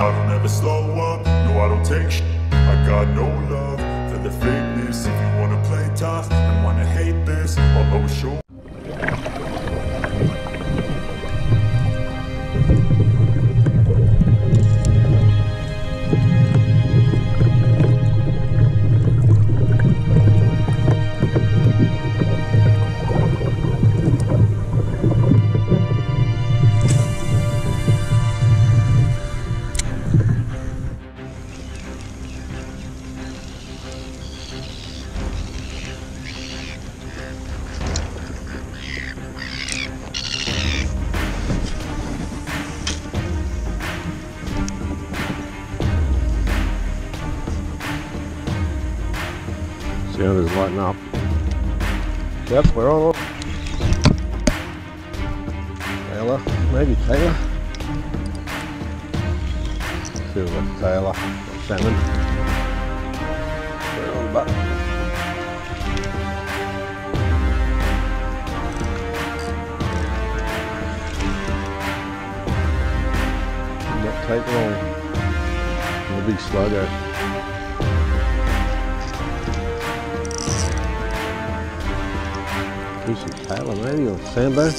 I don't ever slow up, no I don't take sh- I got no love for the fakeness See how there's lighting up. Yep, we're on. Tailor, maybe tailor. Got tailor, salmon. We're on the butt. Not take long. The big sluggo. Tailor maybe or sambo.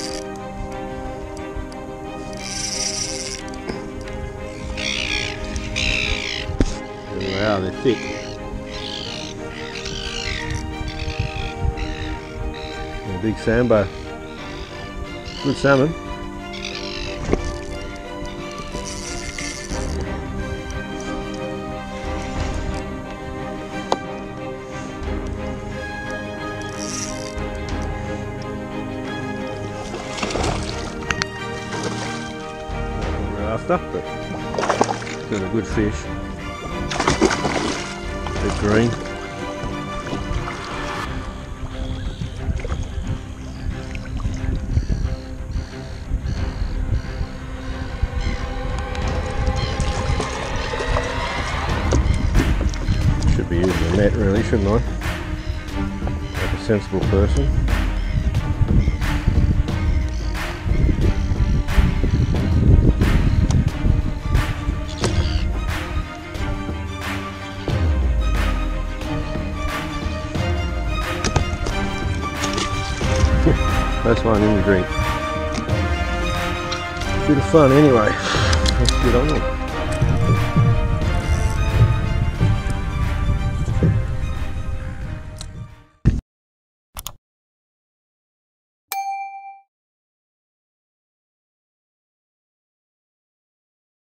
Are, they're thick. A big sambo. Good salmon. After, but still a good fish. Bit green. Should be using a net really, shouldn't I? Like a sensible person. That's one in the drink. Bit of fun anyway. Let's get on.